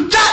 that